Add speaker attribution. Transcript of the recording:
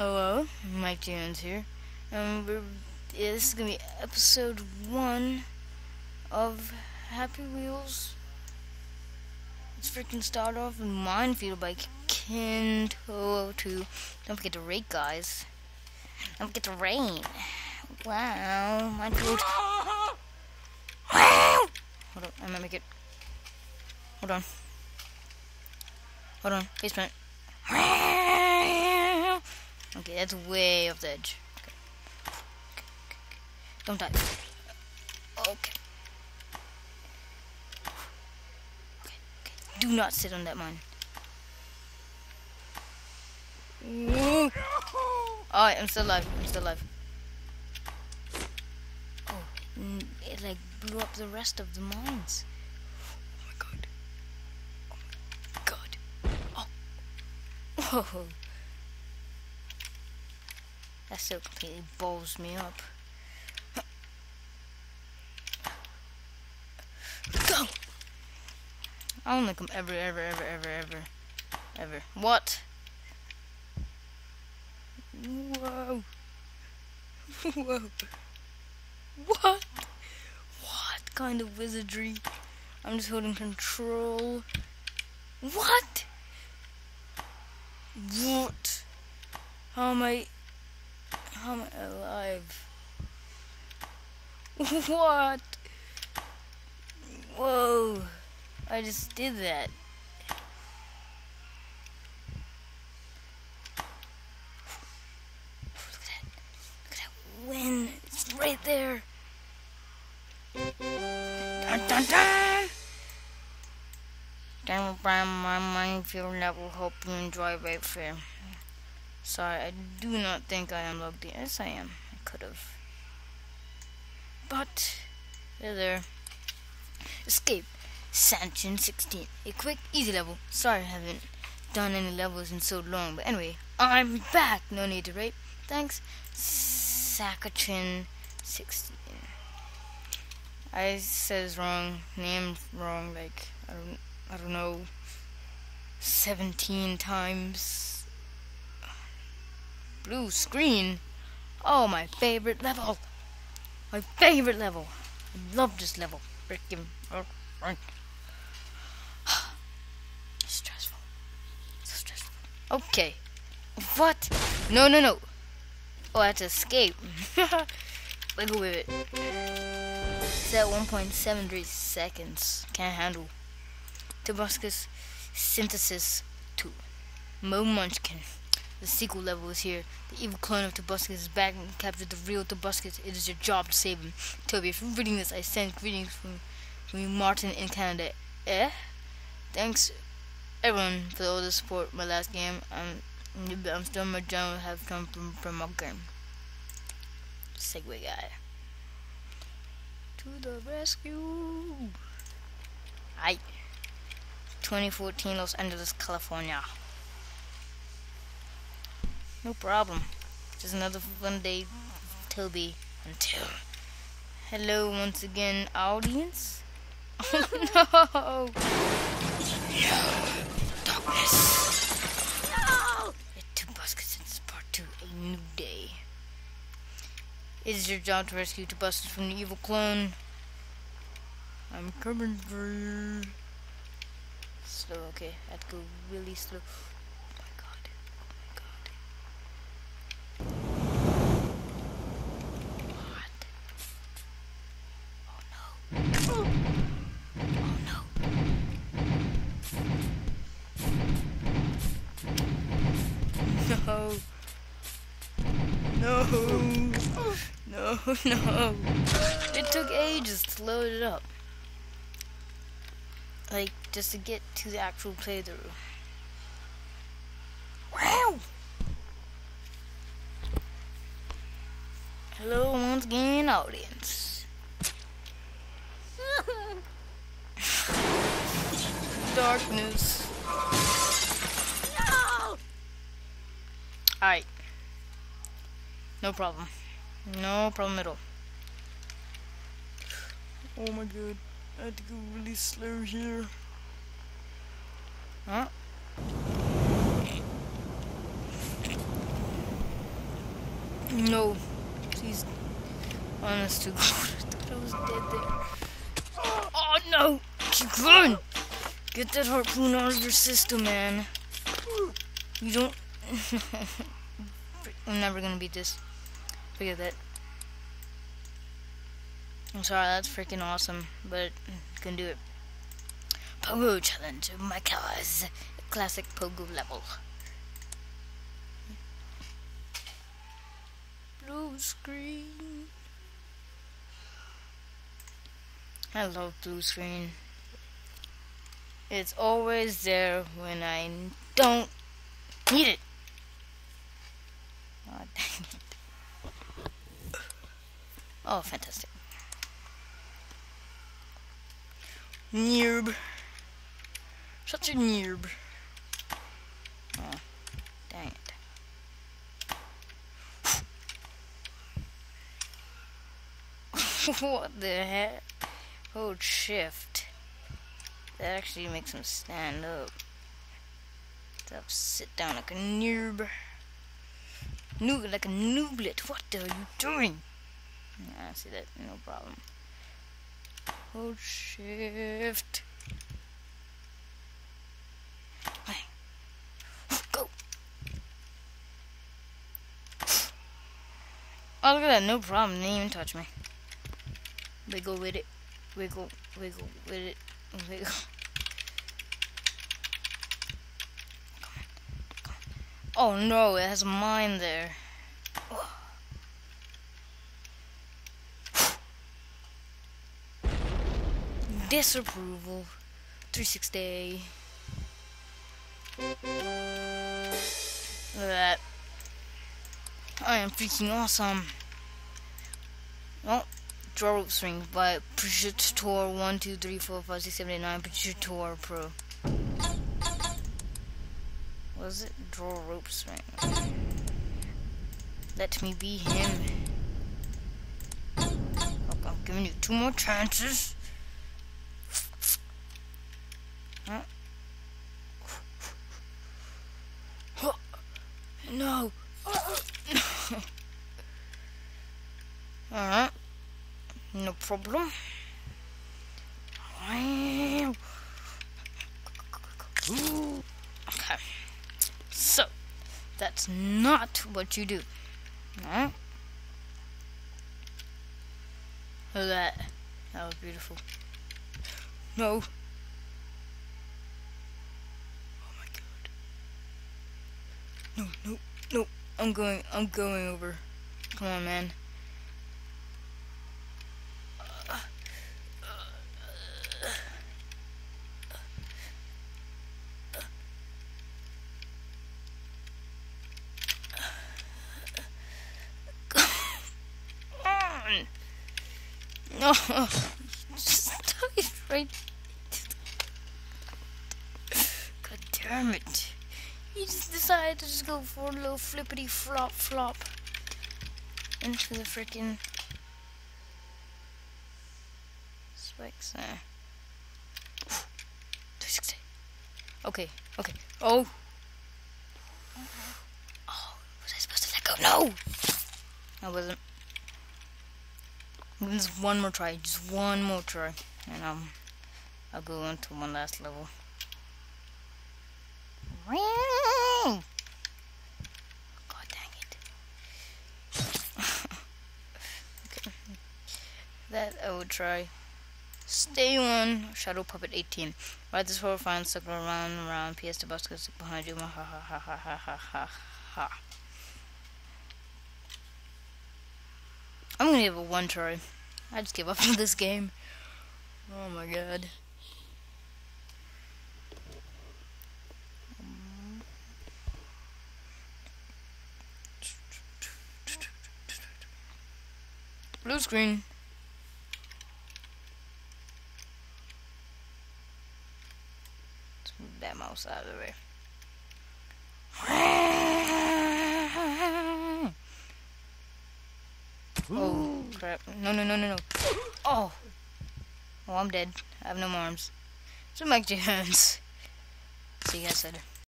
Speaker 1: Hello, Mike Jones here. Um, yeah, this is gonna be episode one of Happy Wheels. Let's freaking start off with Minefield by Kento 2. Don't forget to rate, guys. Don't forget to rain. Wow, Minefield. Hold on, I'm gonna make it. Hold on. Hold on, basement. Okay, that's way off the edge. Okay. Don't die. Okay. Okay, okay. Do not sit on that mine. Alright, I'm still alive. I'm still alive. Oh, it like blew up the rest of the mines. Oh my god. Oh my god. Oh. Whoa. That still completely balls me up. Go! I don't think ever, ever, ever, ever, ever, ever. What? Whoa. Whoa. What? What kind of wizardry? I'm just holding control. What? What? How am I... Am alive? What? Whoa. I just did that. Look at that. Look at that wind. It's right there. Dun dun dun! Down my minefield that will help you enjoy right fair. Sorry, I do not think I am logged in. Yes, I am. I could have. But, there, there. Escape. Sanction 16. A quick, easy level. Sorry I haven't done any levels in so long. But anyway, I'm back. No need to rate. Thanks. Sakachin 16. I it's wrong. Named wrong. Like, I don't, I don't know. 17 times. Blue screen. Oh, my favorite level. My favorite level. I love this level. Freaking. stressful. So stressful. Okay. What? No, no, no. Oh, I have to escape. Wiggle with it. It's at 1.73 seconds. Can't handle. Tobuscus Synthesis 2. Mo Munchkin. The sequel level is here. The evil clone of Tobuscus is back and captured the real Tobuscus. It is your job to save him. Toby, if you're reading this, I send greetings from, from you, Martin in Canada. Eh? Thanks, everyone, for all the support. My last game, I'm, I'm still my general have come from, from my game. Segway guy. To the rescue! Hi. 2014 Los Angeles, California. No problem. Just another fun day, Toby. Until. Hello once again, audience. Oh no! No! Darkness! No! It's Tobuscus since part two, a new day. It is your job to rescue Tobuscus from the evil clone. I'm coming for you. Slow, okay. I have to go really slow. No. No. It took ages to load it up. Like, just to get to the actual playthrough. Wow! Hello, once again, audience. Darkness. No! Alright. No problem. No problem at all. Oh my god. I had to go really slow here. Huh? No. Please. Honest to God. I thought I was dead there. Oh no! Keep going! Get that harpoon out of your system, man. You don't. I'm never gonna beat this. Forget that. I'm sorry, that's freaking awesome, but can do it. Pogo challenge, oh my class, classic Pogo level. Blue screen. I love blue screen. It's always there when I don't need it. Oh, dang it. Oh, fantastic. Nerb. Such a nerb. Oh, dang it. what the heck? Hold shift. That actually makes him stand up. Stop, sit down like a noob. Noob, like a nooblet. What are you doing? Yeah, I see that. No problem. Hold shift. Go. Oh, look at that. No problem. Didn't even touch me. Wiggle with it. Wiggle, wiggle with it. Wiggle. Oh no, it has a mine there. Disapproval. 360. Look at that. I am freaking awesome. Oh, draw rope swing by Projector 1, 2, 3, 4, 5, 6, 7, 8, 9, Projector Pro. Was it draw rope swing? Let me be him. Look, I'm giving you two more chances. No. Alright. No problem. Okay. So, that's not what you do. Alright? Look at that. That was beautiful. No. No, no, no. I'm going, I'm going over. Come on, man. No, just dive right. God damn it. He just decided to just go for a little flippity flop flop into the freaking spikes there. Okay, okay. Oh. Oh, was I supposed to let go? No! I wasn't. Just one more try, just one more try. And um, I'll go into one last level. God dang it. That I would try. Stay on Shadow Puppet 18. Ride this horrifying circle around and around. PS the bus goes behind you. Ha ha ha ha ha ha ha ha. I'm gonna give it one try. I just give up on this game. Oh my god. Blue screen. Let's move that mouse out of the way. Oh crap. No no no no no. Oh Oh I'm dead. I have no more arms. So Mike Jones. See you guys later.